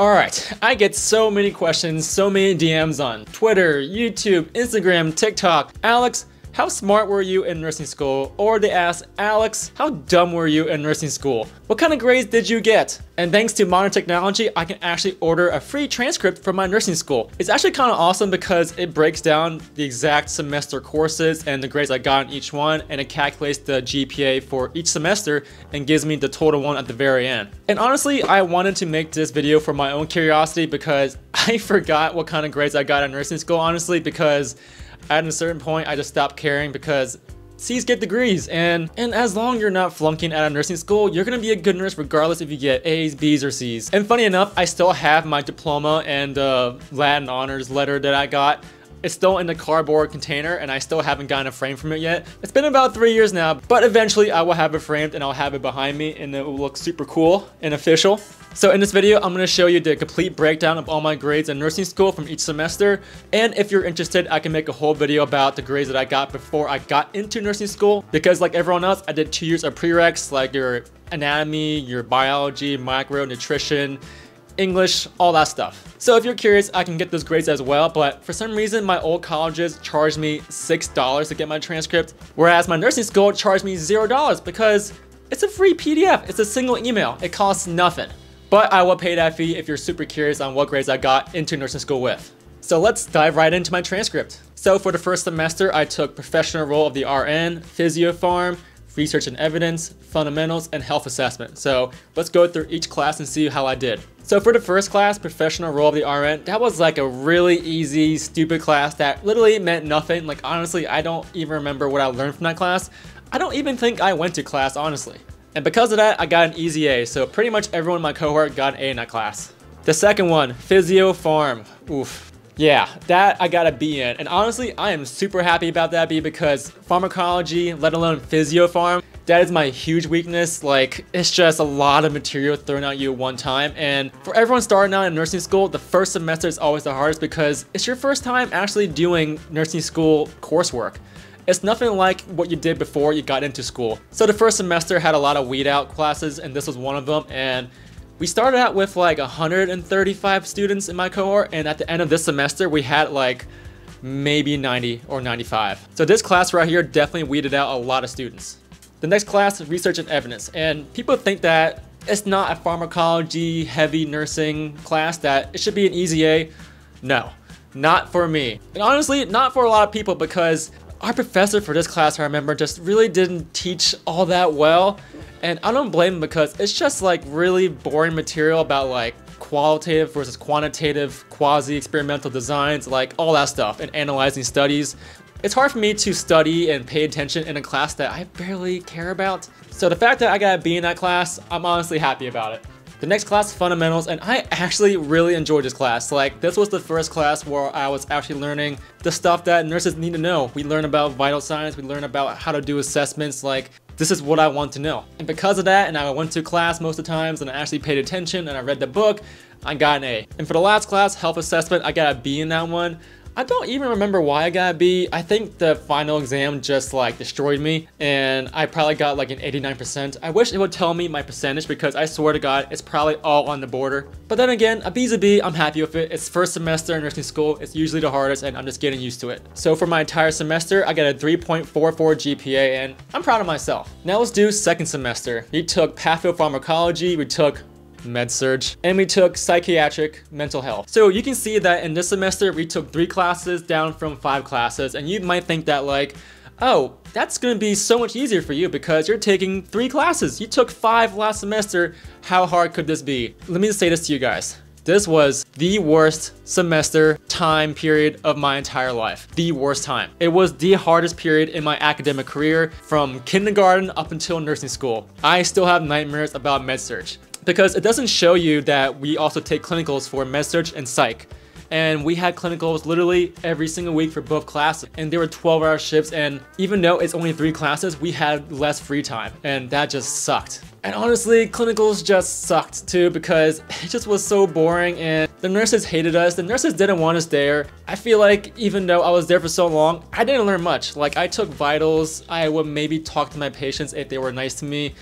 Alright, I get so many questions, so many DMs on Twitter, YouTube, Instagram, TikTok. Alex, how smart were you in nursing school? Or they ask, Alex, how dumb were you in nursing school? What kind of grades did you get? And thanks to modern technology, I can actually order a free transcript from my nursing school. It's actually kind of awesome because it breaks down the exact semester courses and the grades I got in each one, and it calculates the GPA for each semester and gives me the total one at the very end. And honestly, I wanted to make this video for my own curiosity because I forgot what kind of grades I got in nursing school, honestly, because at a certain point, I just stopped caring because C's get degrees and and as long you're not flunking out of nursing school, you're gonna be a good nurse regardless if you get A's, B's, or C's. And funny enough, I still have my diploma and uh, Latin honors letter that I got. It's still in the cardboard container and I still haven't gotten a frame from it yet. It's been about three years now, but eventually I will have it framed and I'll have it behind me and it will look super cool and official. So in this video, I'm going to show you the complete breakdown of all my grades in nursing school from each semester. And if you're interested, I can make a whole video about the grades that I got before I got into nursing school. Because like everyone else, I did two years of prereqs, like your anatomy, your biology, micro, nutrition, English, all that stuff. So if you're curious, I can get those grades as well, but for some reason, my old colleges charged me $6 to get my transcript, whereas my nursing school charged me $0 because it's a free PDF. It's a single email. It costs nothing. But I will pay that fee if you're super curious on what grades I got into nursing school with. So let's dive right into my transcript. So for the first semester, I took professional role of the RN, physiopharm, research and evidence, fundamentals, and health assessment. So let's go through each class and see how I did. So for the first class, professional role of the RN, that was like a really easy, stupid class that literally meant nothing. Like honestly, I don't even remember what I learned from that class. I don't even think I went to class, honestly. And because of that, I got an easy A, so pretty much everyone in my cohort got an A in that class. The second one, Physio Pharm. Oof. Yeah, that I got a B in. And honestly, I am super happy about that B because pharmacology, let alone Physio Pharm, that is my huge weakness. Like, it's just a lot of material thrown at you at one time. And for everyone starting out in nursing school, the first semester is always the hardest because it's your first time actually doing nursing school coursework. It's nothing like what you did before you got into school. So the first semester had a lot of weed out classes and this was one of them and we started out with like 135 students in my cohort and at the end of this semester we had like maybe 90 or 95. So this class right here definitely weeded out a lot of students. The next class is research and evidence and people think that it's not a pharmacology heavy nursing class that it should be an easy A. No, not for me. And honestly, not for a lot of people because our professor for this class, I remember, just really didn't teach all that well. And I don't blame him because it's just like really boring material about like qualitative versus quantitative quasi-experimental designs, like all that stuff, and analyzing studies. It's hard for me to study and pay attention in a class that I barely care about. So the fact that I got a B in that class, I'm honestly happy about it. The next class, fundamentals, and I actually really enjoyed this class. Like, this was the first class where I was actually learning the stuff that nurses need to know. We learn about vital signs, we learn about how to do assessments, like, this is what I want to know. And because of that, and I went to class most of the times, and I actually paid attention, and I read the book, I got an A. And for the last class, health assessment, I got a B in that one. I don't even remember why I got a B. I think the final exam just like destroyed me and I probably got like an 89%. I wish it would tell me my percentage because I swear to God, it's probably all on the border. But then again, a B's a B, I'm happy with it. It's first semester in nursing school. It's usually the hardest and I'm just getting used to it. So for my entire semester, I got a 3.44 GPA and I'm proud of myself. Now let's do second semester. We took pathopharmacology, we took med-surg, and we took psychiatric mental health. So you can see that in this semester, we took three classes down from five classes, and you might think that like, oh, that's gonna be so much easier for you because you're taking three classes. You took five last semester. How hard could this be? Let me say this to you guys. This was the worst semester time period of my entire life. The worst time. It was the hardest period in my academic career from kindergarten up until nursing school. I still have nightmares about med-surg because it doesn't show you that we also take clinicals for MedSurg and Psych. And we had clinicals literally every single week for both classes. And they were 12 hour shifts. And even though it's only three classes, we had less free time. And that just sucked. And honestly, clinicals just sucked too because it just was so boring and the nurses hated us. The nurses didn't want us there. I feel like even though I was there for so long, I didn't learn much. Like I took vitals, I would maybe talk to my patients if they were nice to me.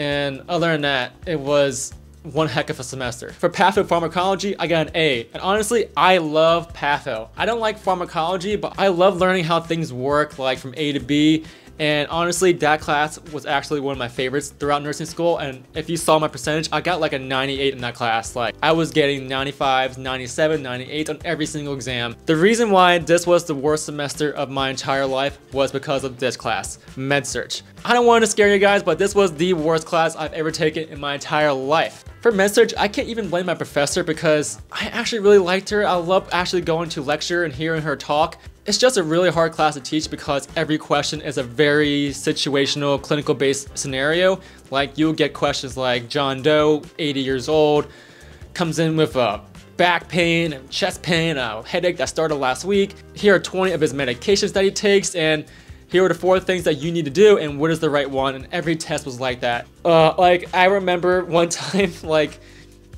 And other than that, it was one heck of a semester. For patho pharmacology, I got an A. And honestly, I love patho. I don't like pharmacology, but I love learning how things work, like from A to B and honestly, that class was actually one of my favorites throughout nursing school. And if you saw my percentage, I got like a 98 in that class. Like I was getting 95s, 97, 98 on every single exam. The reason why this was the worst semester of my entire life was because of this class, MedSurg. I don't want to scare you guys, but this was the worst class I've ever taken in my entire life. For MedSurg, I can't even blame my professor because I actually really liked her. I love actually going to lecture and hearing her talk. It's just a really hard class to teach because every question is a very situational, clinical based scenario. Like you'll get questions like John Doe, 80 years old, comes in with a back pain and chest pain, a headache that started last week. Here are 20 of his medications that he takes and here are the four things that you need to do and what is the right one and every test was like that. Uh, like I remember one time like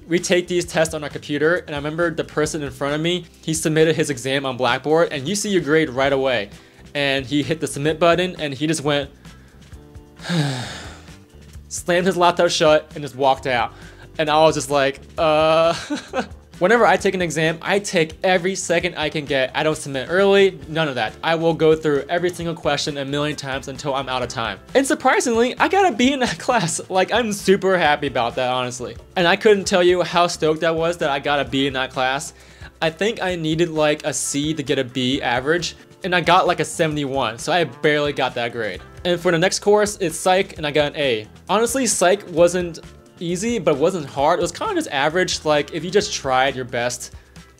we take these tests on our computer and I remember the person in front of me, he submitted his exam on Blackboard and you see your grade right away. And he hit the submit button and he just went, slammed his laptop shut and just walked out. And I was just like, uh... Whenever I take an exam, I take every second I can get. I don't submit early, none of that. I will go through every single question a million times until I'm out of time. And surprisingly, I got a B in that class. Like, I'm super happy about that, honestly. And I couldn't tell you how stoked I was that I got a B in that class. I think I needed like a C to get a B average, and I got like a 71, so I barely got that grade. And for the next course, it's Psych, and I got an A. Honestly, Psych wasn't easy, but it wasn't hard. It was kind of just average. Like if you just tried your best,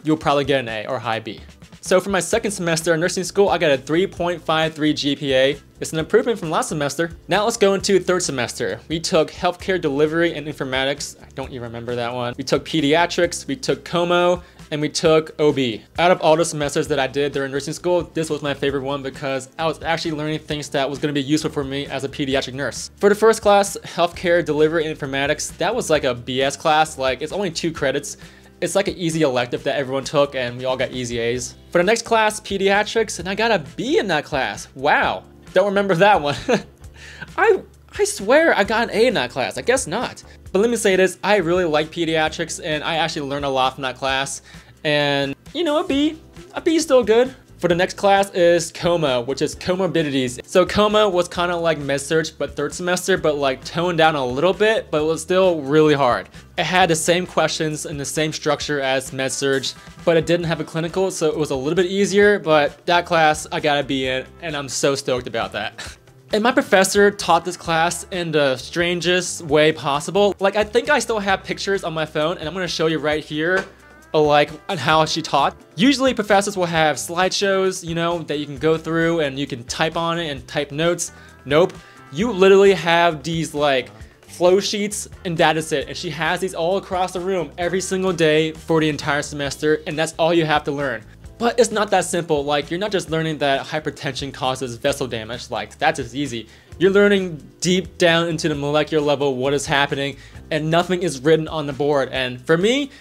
you'll probably get an A or high B. So for my second semester in nursing school, I got a 3.53 GPA. It's an improvement from last semester. Now let's go into third semester. We took healthcare delivery and informatics. I don't even remember that one. We took pediatrics, we took COMO, and we took OB. Out of all the semesters that I did during nursing school, this was my favorite one because I was actually learning things that was going to be useful for me as a pediatric nurse. For the first class, healthcare delivery and informatics, that was like a BS class, like it's only two credits. It's like an easy elective that everyone took and we all got easy A's. For the next class, pediatrics, and I got a B in that class. Wow, don't remember that one. I I swear I got an A in that class, I guess not. But let me say this, I really like pediatrics and I actually learned a lot from that class. And, you know, a B. A B is still good. For the next class is COMA, which is comorbidities. So COMA was kind of like MedSurg, but third semester, but like toned down a little bit, but it was still really hard. It had the same questions and the same structure as MedSurg, but it didn't have a clinical, so it was a little bit easier, but that class I gotta be in, and I'm so stoked about that. And my professor taught this class in the strangest way possible. Like, I think I still have pictures on my phone, and I'm gonna show you right here like on how she taught. Usually professors will have slideshows, you know, that you can go through and you can type on it and type notes. Nope. You literally have these like flow sheets and that is it. And she has these all across the room every single day for the entire semester and that's all you have to learn. But it's not that simple, like you're not just learning that hypertension causes vessel damage, like that's just easy. You're learning deep down into the molecular level what is happening and nothing is written on the board. And for me,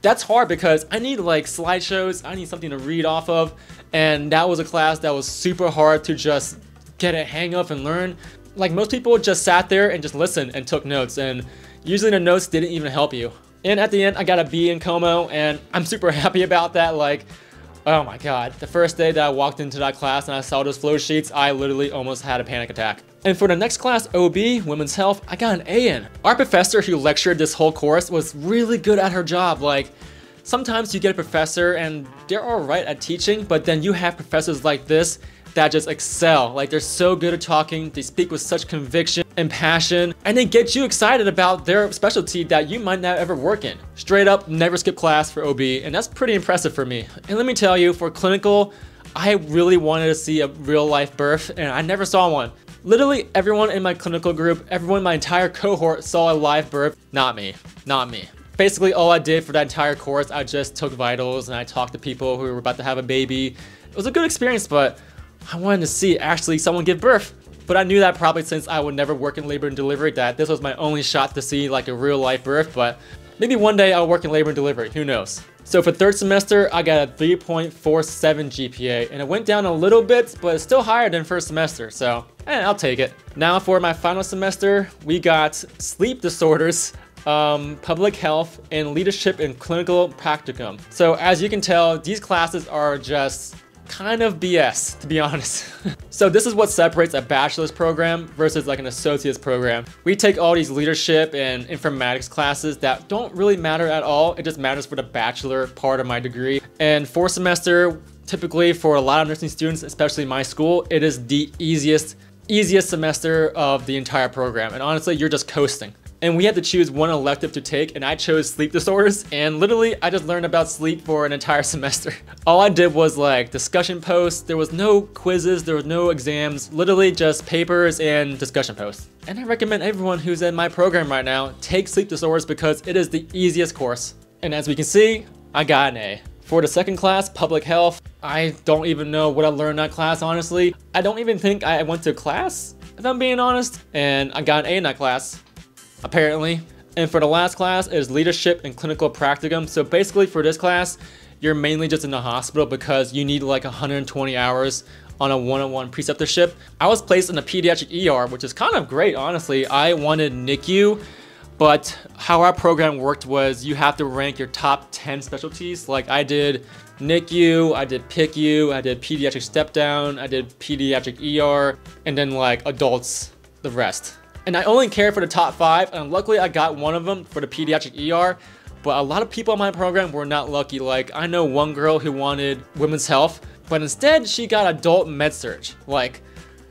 that's hard because I need like slideshows, I need something to read off of, and that was a class that was super hard to just get a hang of and learn. Like most people just sat there and just listened and took notes, and usually the notes didn't even help you. And at the end, I got a B in Como, and I'm super happy about that. Like, oh my god, the first day that I walked into that class and I saw those flow sheets, I literally almost had a panic attack. And for the next class, OB, Women's Health, I got an A in. Our professor who lectured this whole course was really good at her job. Like, sometimes you get a professor and they're alright at teaching, but then you have professors like this that just excel. Like, they're so good at talking, they speak with such conviction and passion, and they get you excited about their specialty that you might not ever work in. Straight up, never skip class for OB, and that's pretty impressive for me. And let me tell you, for clinical, I really wanted to see a real life birth, and I never saw one. Literally everyone in my clinical group, everyone in my entire cohort saw a live birth. Not me. Not me. Basically all I did for that entire course, I just took vitals and I talked to people who were about to have a baby. It was a good experience, but I wanted to see actually someone give birth. But I knew that probably since I would never work in labor and delivery that this was my only shot to see like a real life birth, but maybe one day I'll work in labor and delivery, who knows. So for third semester, I got a 3.47 GPA, and it went down a little bit, but it's still higher than first semester, so eh, I'll take it. Now for my final semester, we got sleep disorders. um, public health, and leadership in clinical practicum. So as you can tell, these classes are just kind of BS, to be honest. so this is what separates a bachelor's program versus like an associate's program. We take all these leadership and informatics classes that don't really matter at all. It just matters for the bachelor part of my degree. And fourth semester, typically for a lot of nursing students, especially my school, it is the easiest easiest semester of the entire program. And honestly, you're just coasting and we had to choose one elective to take and I chose sleep disorders and literally I just learned about sleep for an entire semester. All I did was like discussion posts, there was no quizzes, there was no exams, literally just papers and discussion posts. And I recommend everyone who's in my program right now take sleep disorders because it is the easiest course. And as we can see, I got an A. For the second class, public health, I don't even know what I learned in that class, honestly. I don't even think I went to class, if I'm being honest. And I got an A in that class apparently. And for the last class is leadership and clinical practicum. So basically for this class, you're mainly just in the hospital because you need like 120 hours on a one-on-one preceptorship. I was placed in a pediatric ER, which is kind of great, honestly. I wanted NICU, but how our program worked was you have to rank your top 10 specialties. Like I did NICU, I did PICU, I did pediatric step down, I did pediatric ER, and then like adults, the rest. And I only care for the top five, and luckily I got one of them for the pediatric ER, but a lot of people in my program were not lucky. Like, I know one girl who wanted women's health, but instead she got adult med surg. Like,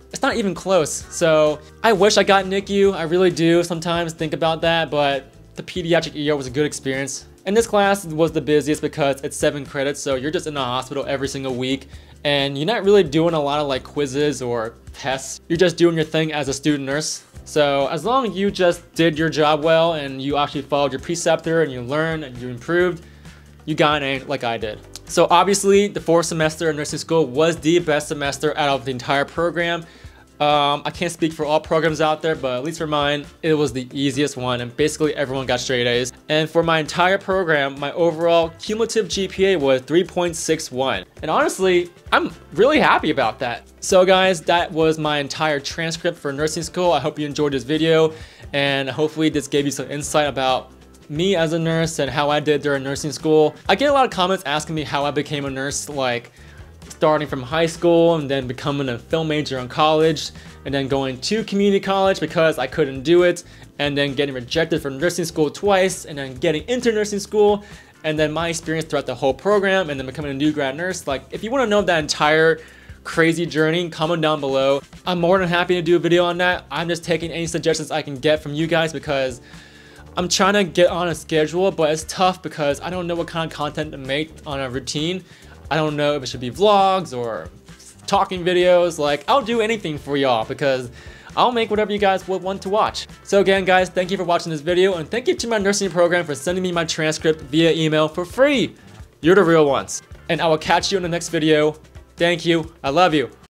it's not even close. So I wish I got NICU. I really do sometimes think about that, but the pediatric ER was a good experience. And this class was the busiest because it's seven credits, so you're just in the hospital every single week, and you're not really doing a lot of like quizzes or tests. You're just doing your thing as a student nurse. So as long as you just did your job well and you actually followed your preceptor and you learned and you improved, you got an A like I did. So obviously the fourth semester of nursing school was the best semester out of the entire program. Um, I can't speak for all programs out there, but at least for mine, it was the easiest one and basically everyone got straight A's. And for my entire program, my overall cumulative GPA was 3.61. And honestly, I'm really happy about that. So guys, that was my entire transcript for nursing school. I hope you enjoyed this video and hopefully this gave you some insight about me as a nurse and how I did during nursing school. I get a lot of comments asking me how I became a nurse, like starting from high school and then becoming a film major in college and then going to community college because I couldn't do it and then getting rejected from nursing school twice and then getting into nursing school and then my experience throughout the whole program and then becoming a new grad nurse. Like if you want to know that entire crazy journey, comment down below. I'm more than happy to do a video on that. I'm just taking any suggestions I can get from you guys because I'm trying to get on a schedule, but it's tough because I don't know what kind of content to make on a routine. I don't know if it should be vlogs or talking videos. Like, I'll do anything for y'all because I'll make whatever you guys would want to watch. So again, guys, thank you for watching this video and thank you to my nursing program for sending me my transcript via email for free. You're the real ones. And I will catch you in the next video. Thank you. I love you.